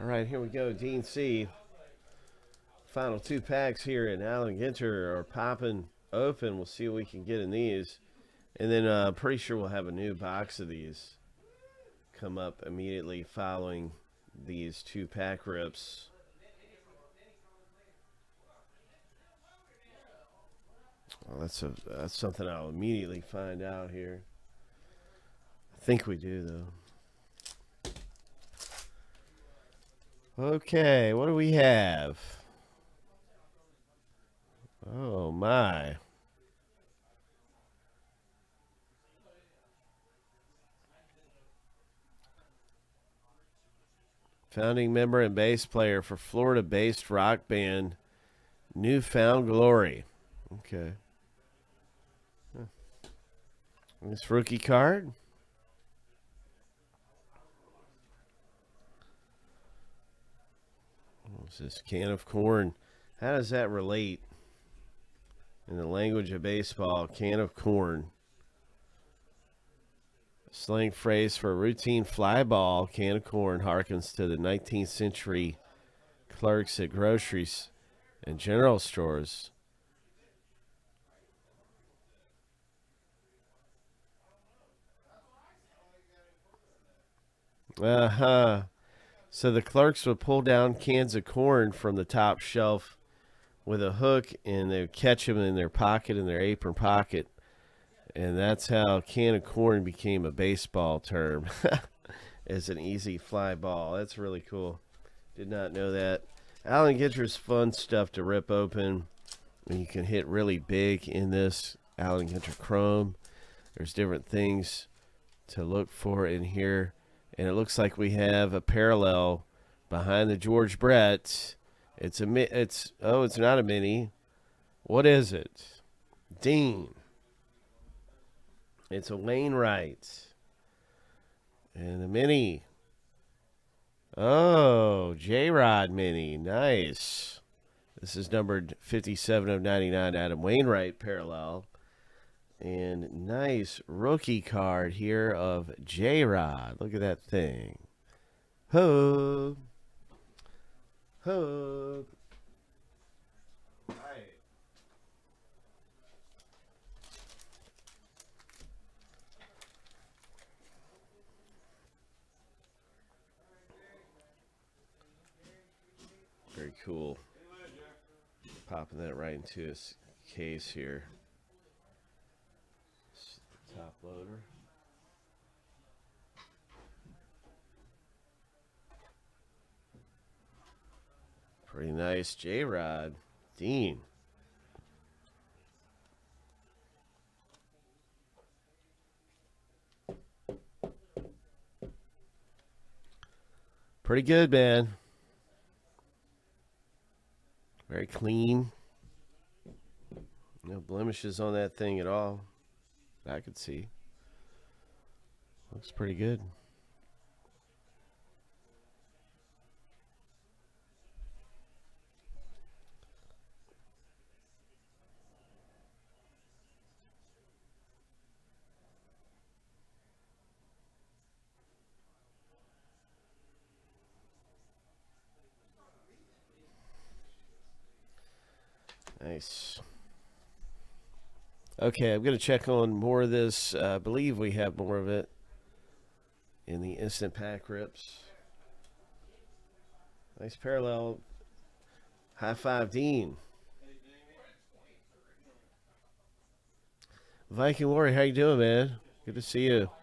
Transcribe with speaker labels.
Speaker 1: All right, here we go. Dean C. Final two packs here, and Allen Ginter are popping open. We'll see what we can get in these. And then uh, pretty sure we'll have a new box of these come up immediately following these two pack rips. Well, that's a that's something I'll immediately find out here. I think we do though. Okay, what do we have? Oh my. Founding member and bass player for Florida based rock band New Found Glory. Okay. This rookie card. What's this? Can of corn. How does that relate in the language of baseball? Can of corn. Slang phrase for a routine fly ball, can of corn, harkens to the 19th century clerks at groceries and general stores. Uh huh. So the clerks would pull down cans of corn from the top shelf with a hook and they would catch them in their pocket, in their apron pocket and that's how can of corn became a baseball term as an easy fly ball. That's really cool. Did not know that. Allen Ginter's fun stuff to rip open. And you can hit really big in this Allen Ginter Chrome. There's different things to look for in here. And it looks like we have a parallel behind the George Brett. It's a it's oh, it's not a mini. What is it? Dean. It's a Wainwright. And a mini. Oh, J Rod mini. Nice. This is numbered 57 of 99 Adam Wainwright parallel. And nice rookie card here of J Rod. Look at that thing. Ho. Ho. Very cool. Popping that right into his case here. Top loader. Pretty nice J-Rod. Dean. Pretty good, man. Very clean. No blemishes on that thing at all. I could see. Looks pretty good. Nice. Okay, I'm going to check on more of this. Uh, I believe we have more of it in the instant pack rips. Nice parallel. High five, Dean. Viking Warrior, how you doing, man? Good to see you.